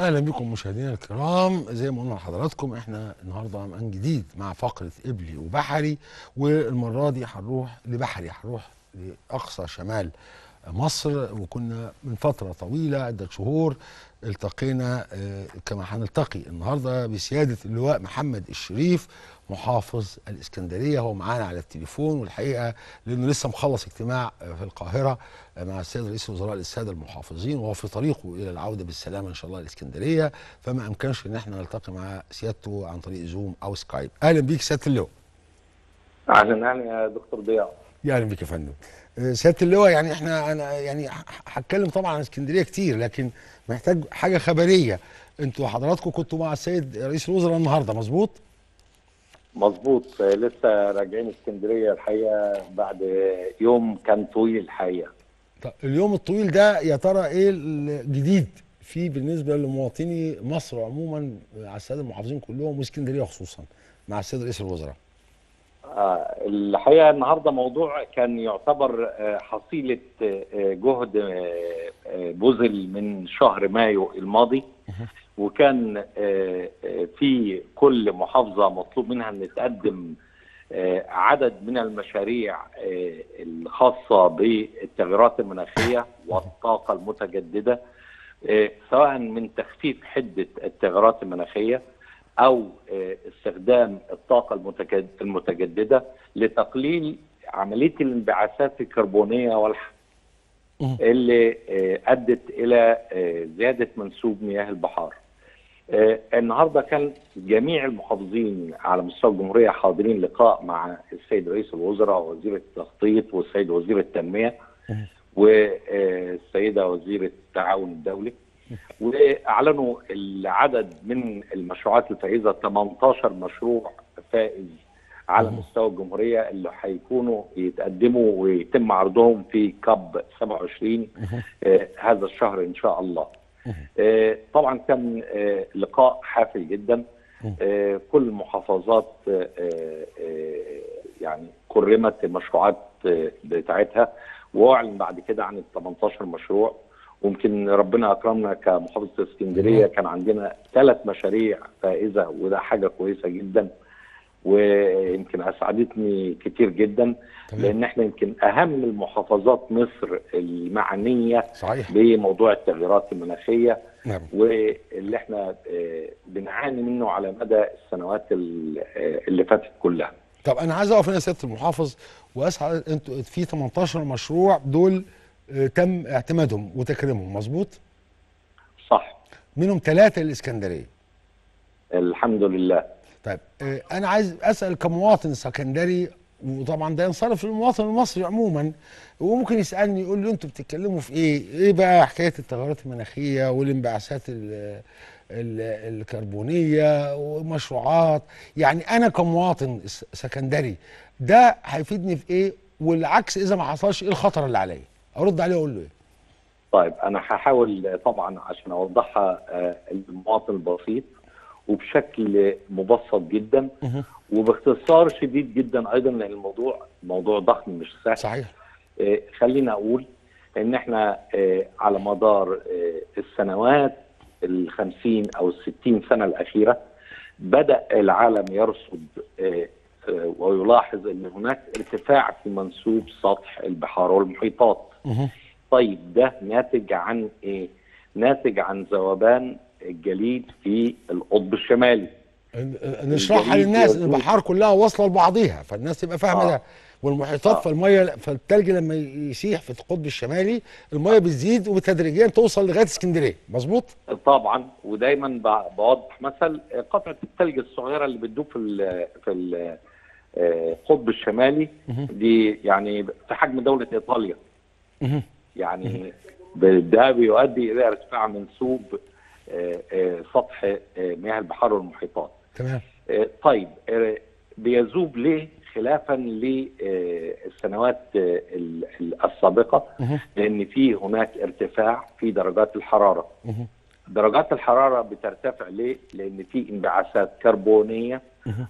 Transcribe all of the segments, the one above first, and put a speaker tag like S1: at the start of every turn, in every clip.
S1: أهلا بكم مشاهدينا الكرام. زي ما قلنا لحضراتكم إحنا النهارده عن جديد مع فقرة قبلي وبحري والمرة دي هنروح لبحري هنروح لأقصى شمال مصر وكنا من فترة طويلة عدة شهور التقينا آه، كما هنلتقي النهارده بسيادة اللواء محمد الشريف محافظ الإسكندرية. هو معانا على التليفون والحقيقة لأنه لسه مخلص اجتماع آه، في القاهرة آه، مع السيد رئيس الوزراء للسادة المحافظين وهو في طريقه إلى العودة بالسلامة إن شاء الله الاسكندريه فما أمكنش إن إحنا نلتقي مع سيادته عن طريق زوم أو سكايب أهلا بيك سيادة اللواء.
S2: أهلا أهلا يا دكتور ضياء.
S1: يا أهلا بيك يا فندم. آه، سيادة اللواء يعني إحنا أنا يعني هتكلم طبعا عن اسكندرية كتير لكن محتاج حاجة خبرية. أنتوا حضراتكم كنتوا مع السيد رئيس الوزراء النهارده مظبوط؟
S2: مظبوط. لسه راجعين اسكندرية الحقيقة بعد يوم كان طويل الحقيقة.
S1: طب اليوم الطويل ده يا ترى إيه الجديد فيه بالنسبة لمواطني مصر عموما على السادة المحافظين كلهم واسكندرية خصوصا مع السيد رئيس الوزراء؟
S2: الحقيقة النهارده موضوع كان يعتبر آه، حصيلة آه، آه، جهد آه، آه، بذل من شهر مايو الماضي. وكان آه، آه، في كل محافظة مطلوب منها إن تقدم آه، عدد من المشاريع آه، الخاصة بالتغيرات المناخية والطاقة المتجددة آه، سواء من تخفيف حدة التغيرات المناخية أو آه، استخدام الطاقة المتجد- المتجددة لتقليل عملية الانبعاثات الكربونية والح. اللي آه، أدت إلى آه، زيادة منسوب مياه البحار. النهارده كان جميع المحافظين على مستوى الجمهورية حاضرين لقاء مع السيد رئيس الوزراء ووزير التخطيط والسيد وزير
S1: التنمية.
S2: والسيدة وزيره التعاون الدولي واعلنوا العدد من المشروعات الفائزة 18 مشروع فائز على. مستوى الجمهورية اللي هيكونوا يتقدموا ويتم عرضهم في كاب 27 آه، هذا الشهر إن شاء الله. آه، طبعا كان آه، لقاء حافل جدا. آه، كل المحافظات آه، آه، يعني كرمت المشروعات آه، بتاعتها. وأعلن بعد كده عن ال 18 مشروع. ويمكن ربنا أكرمنا كمحافظة اسكندرية. كان عندنا ثلاث مشاريع فائزة وده حاجة كويسة جدا ويمكن أسعدتني كتير جدا
S1: تمام.
S2: لأن إحنا يمكن أهم المحافظات مصر المعنية
S1: صحيح.
S2: بموضوع التغيرات المناخية.
S1: نعم.
S2: واللي إحنا آه، بنعاني منه على مدى السنوات ال- آه، اللي فاتت كلها.
S1: طب أنا عايز اقف هنا يا سياده المحافظ واسال أنتوا في 18 مشروع دول تم اعتمادهم وتكريمهم مظبوط
S2: صح
S1: منهم ثلاثة للاسكندريه
S2: الحمد لله
S1: طيب آه، أنا عايز أسأل كمواطن سكندري وطبعا ده ينصرف للمواطن المصري عموما وممكن يسألني يقول لي أنتوا بتتكلموا في إيه؟ إيه بقى حكاية التغيرات المناخية والانبعاثات ال- ال- الكربونية ومشروعات يعني أنا كمواطن سكندري ده هيفيدني في إيه؟ والعكس إذا ما حصلش إيه الخطر اللي عليا؟ ارد عليه أقول له إيه؟
S2: طيب أنا هحاول طبعا عشان أوضحها آه، للمواطن البسيط وبشكل مبسط جدا. وباختصار شديد جدا أيضا لأن الموضوع موضوع ضخم مش سهل
S1: صحيح
S2: آه، خلينا أقول إن إحنا آه، على مدار آه، السنوات الخمسين أو الستين سنة الأخيرة بدأ العالم يرصد آه، آه، ويلاحظ إن هناك ارتفاع في منسوب سطح البحار والمحيطات. طيب ده ناتج عن إيه؟ ناتج عن ذوبان الجليد في القطب الشمالي
S1: نشرحها للناس
S2: يزول.
S1: البحار كلها واصلة لبعضيها فالناس تبقى فاهمة
S2: آه.
S1: ده والمحيطات
S2: آه.
S1: فالمية فالتلج لما يسيح في القطب الشمالي المية بتزيد وتدريجيا توصل لغاية اسكندرية مظبوط
S2: طبعا ودايما بوضح مثل قطعة الثلج الصغيرة اللي بتدوب في ال في ال- آه، القطب الشمالي. دي يعني في حجم دولة
S1: إيطاليا.
S2: يعني ده بيؤدي إلى ارتفاع منسوب آه، آه، سطح آه، مياه البحار والمحيطات
S1: تمام
S2: طيب بيذوب ليه خلافا للسنوات
S1: السابقة.
S2: لأن في هناك ارتفاع في درجات
S1: الحرارة.
S2: درجات الحرارة بترتفع ليه لأن في انبعاثات
S1: كربونية.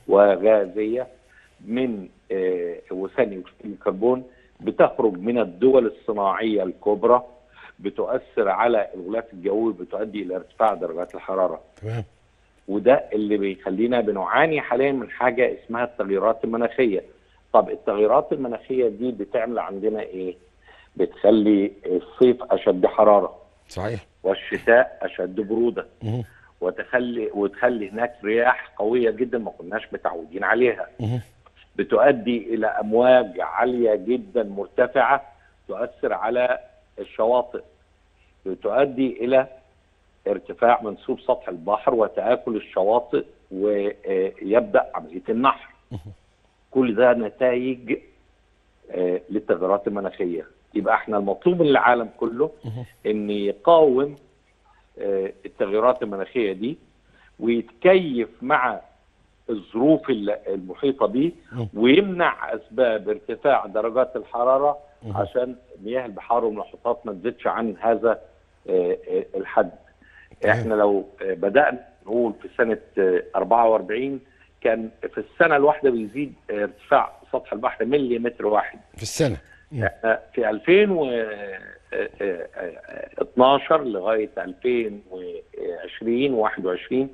S2: وغازية من وثاني أكسيد الكربون بتخرج من الدول الصناعية الكبرى بتؤثر على الغلاف الجوي بتؤدي إلى ارتفاع درجات الحرارة.
S1: تمام.
S2: وده اللي بيخلينا بنعاني حاليا من حاجة اسمها التغيرات المناخية. طب التغيرات المناخية دي بتعمل عندنا إيه؟ بتخلي الصيف أشد حرارة.
S1: صحيح.
S2: والشتاء أشد برودة.
S1: مهم.
S2: وتخلي وتخلي هناك رياح قوية جدا ما كناش متعودين عليها. بتؤدي إلى أمواج عالية جدا مرتفعة تؤثر على الشواطئ بتؤدي إلى ارتفاع منسوب سطح البحر وتآكل الشواطئ ويبدأ عملية النحر. كل ده نتائج آه، للتغيرات المناخية. يبقى إحنا المطلوب من العالم كله إن يقاوم آه، التغيرات المناخية دي ويتكيف مع الظروف ال- المحيطة به ويمنع أسباب ارتفاع درجات الحرارة عشان مياه البحار والمحيطات ما تزيدش عن هذا آه، آه، الحد. إحنا لو آه، بدأنا نقول في سنة آه، 44 كان في السنة الواحدة بيزيد ارتفاع سطح البحر مليمتر واحد.
S1: في السنة.
S2: إحنا في 2012 لغاية 2020 و21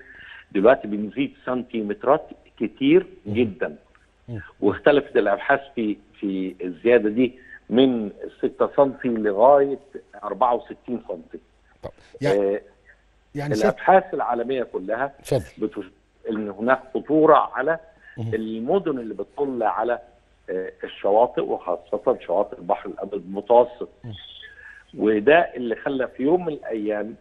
S2: دلوقتي بنزيد سنتيمترات كتير جدا. واختلفت الأبحاث في في الزيادة دي من 6 سم لغاية 64 سم
S1: طب يعني
S2: آه
S1: يعني ست
S2: الأبحاث العالمية كلها بتشير إن هناك خطورة على المدن اللي بتطل على آه، الشواطئ وخاصة شواطئ البحر الأبيض المتوسط. وده اللي خلى في يوم من الأيام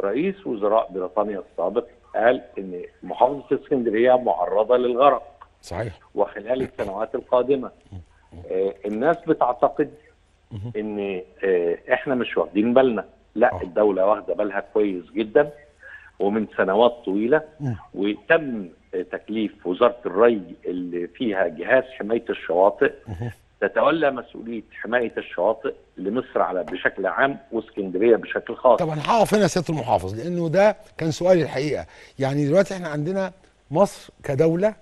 S2: رئيس وزراء بريطانيا السابق قال إن محافظة اسكندرية معرضة للغرق.
S1: صحيح.
S2: وخلال السنوات القادمة. آه، الناس بتعتقد إن آه، إحنا مش واخدين بالنا. لا
S1: آه.
S2: الدولة واخدة بالها كويس جدا. ومن سنوات
S1: طويلة.
S2: وتم تكليف وزارة الري اللي فيها جهاز حماية الشواطئ. تتولى مسؤولية حماية الشواطئ لمصر على بشكل عام واسكندرية بشكل خاص.
S1: طبعا هقف هنا يا سيادة المحافظ لأنه ده كان سؤالي الحقيقة. يعني دلوقتي إحنا عندنا مصر كدولة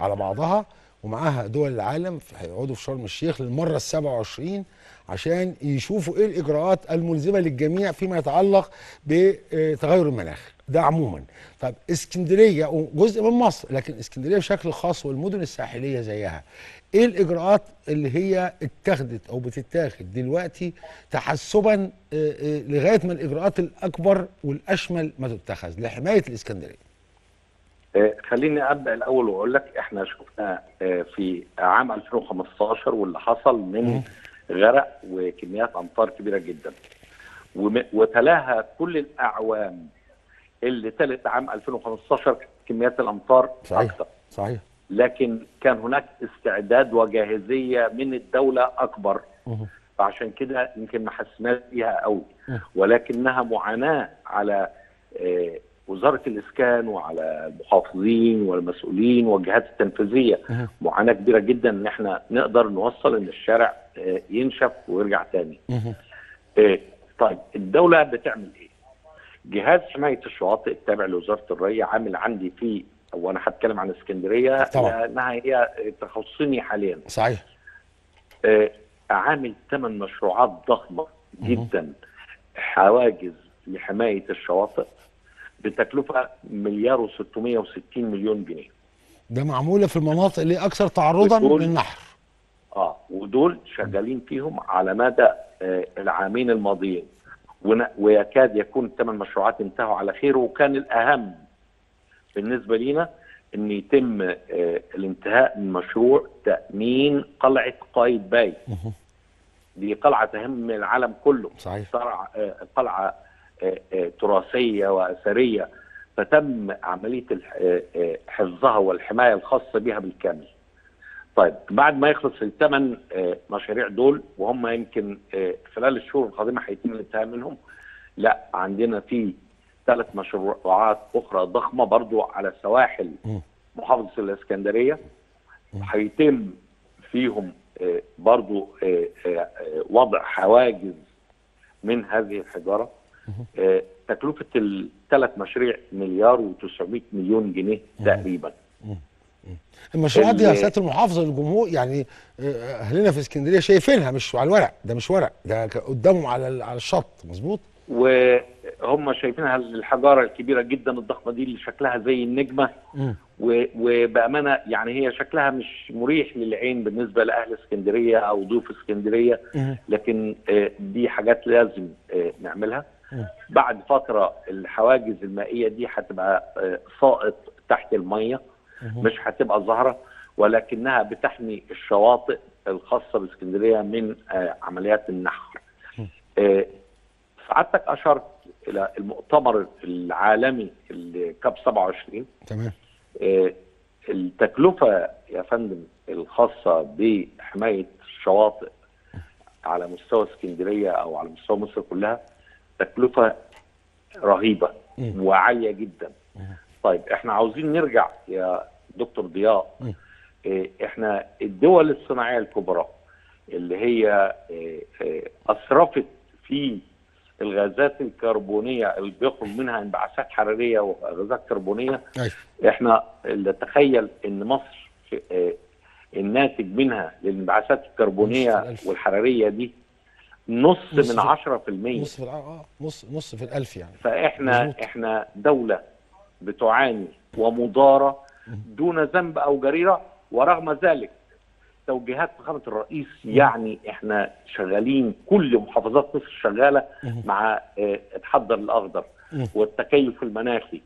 S1: على بعضها ومعاها دول العالم هيقعدوا في شرم الشيخ للمرة ال 27 عشان يشوفوا إيه الاجراءات الملزمة للجميع فيما يتعلق بتغير المناخ ده عموما. طب اسكندرية جزء من مصر لكن اسكندرية بشكل خاص والمدن الساحلية زيها إيه الاجراءات اللي هي اتخذت أو بتتاخد دلوقتي تحسبا آه، آه، لغاية ما الاجراءات الاكبر والاشمل ما تتخذ لحماية الاسكندرية؟
S2: آه، خليني أبدأ الأول وأقول لك إحنا شفنا في عام 2015 واللي حصل من غرق وكميات أمطار كبيرة جدا. وتلاها كل الأعوام اللي تلت عام 2015 كميات الأمطار
S1: صحيح
S2: أكثر.
S1: صحيح.
S2: لكن كان هناك استعداد وجاهزية من الدولة
S1: أكبر.
S2: فعشان كده يمكن ما حسناش فيها قوي. ولكنها معاناة على آه، وزارة الإسكان وعلى المحافظين والمسؤولين والجهات
S1: التنفيذية.
S2: معاناة كبيرة جدا إن إحنا نقدر نوصل إن الشارع آه، ينشف ويرجع تاني. آه، طيب الدولة بتعمل إيه؟ جهاز حماية الشواطئ التابع لوزارة الري عامل عندي في وأنا هتكلم عن اسكندرية
S1: طبعا.
S2: لانها هي تخصني حاليا
S1: صحيح
S2: آه، عامل ثمان مشروعات ضخمة جدا حواجز لحماية الشواطئ بتكلفة مليار و660 مليون جنيه.
S1: ده معمولة في المناطق اللي أكثر تعرضا للنحر.
S2: آه ودول شغالين فيهم على مدى آه العامين الماضيين. ويكاد يكون الثمان مشروعات انتهوا على خير وكان الأهم بالنسبة لنا إن يتم آه الانتهاء من مشروع تأمين قلعة قايتباي.
S1: مهم.
S2: دي قلعة تهم العالم كله.
S1: صحيح.
S2: آه، قلعة تراثية وأثرية فتم عملية حفظها والحماية الخاصة بها بالكامل. طيب بعد ما يخلص الثمان آه، مشاريع دول وهم يمكن آه، خلال الشهور القادمة هيتم الانتهاء منهم لا عندنا في ثلاث مشروعات أخرى ضخمة برضو على سواحل. محافظة الإسكندرية هيتم فيهم آه، برضو وضع حواجز من هذه الحجارة تكلفة الثلاث مشاريع مليار و900 مليون جنيه تقريبا.
S1: المشروعات دي سياده المحافظة الجمهور يعني آه، أهلنا في اسكندرية شايفينها مش على الورق ده مش ورق ده قدامهم على على الشط مظبوط؟
S2: وهم شايفينها الحجارة الكبيرة جدا الضخمة دي اللي شكلها زي النجمة. وبأمانة يعني هي شكلها مش مريح للعين بالنسبة لأهل اسكندرية أو ضيوف
S1: اسكندرية.
S2: لكن آه، دي حاجات لازم آه، نعملها. بعد فترة الحواجز المائية دي هتبقى آه، ساقط تحت
S1: المية.
S2: مش هتبقى ظاهره ولكنها بتحمي الشواطئ الخاصة باسكندرية من آه، عمليات النحر. آه، سعادتك أشرت إلى المؤتمر العالمي الكاب 27
S1: تمام.
S2: التكلفة يا فندم الخاصة بحماية الشواطئ على مستوى اسكندرية أو على مستوى مصر كلها تكلفة
S1: رهيبة.
S2: وعالية جدا. طيب إحنا عاوزين نرجع يا دكتور ضياء. آه، إحنا الدول الصناعية الكبرى اللي هي آه، آه، اسرفت في الغازات الكربونية اللي بيخرج منها انبعاثات حرارية وغازات كربونية
S1: أيوه
S2: إحنا نتخيل إن مصر الناتج منها للانبعاثات
S1: الكربونية.
S2: والحرارية دي نص من
S1: في-
S2: 10%
S1: نص في الع- آه نص نص في الألف يعني
S2: فإحنا
S1: مظبوط.
S2: إحنا دولة بتعاني ومضارة دون ذنب أو جريرة ورغم ذلك توجيهات فخامة الرئيس يعني إحنا شغالين كل محافظات مصر
S1: شغالة.
S2: مع آه، الحضر
S1: الأخضر.
S2: والتكيف المناخي